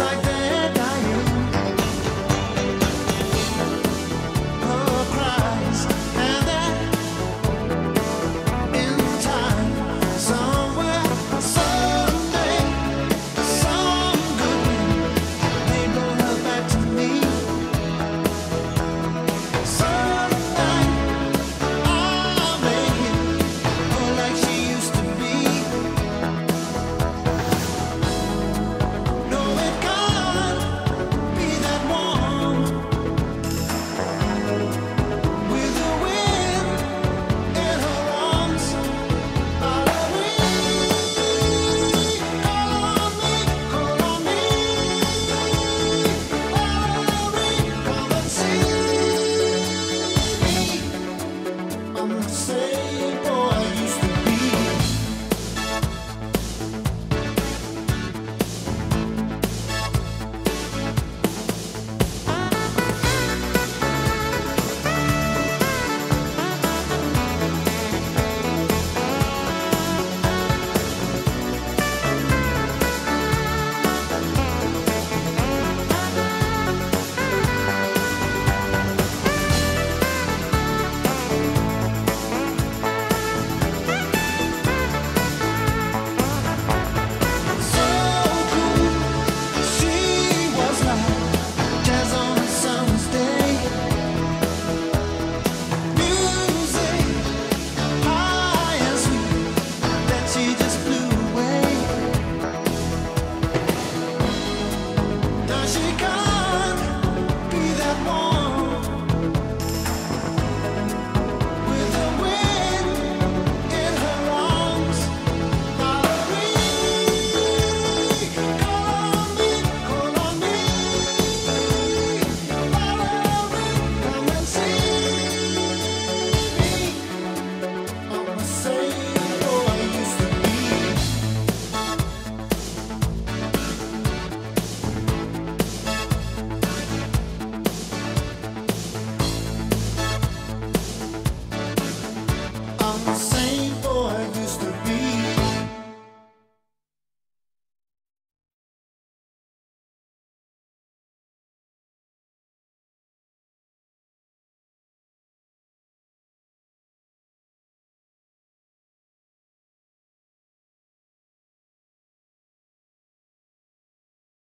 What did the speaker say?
upside down.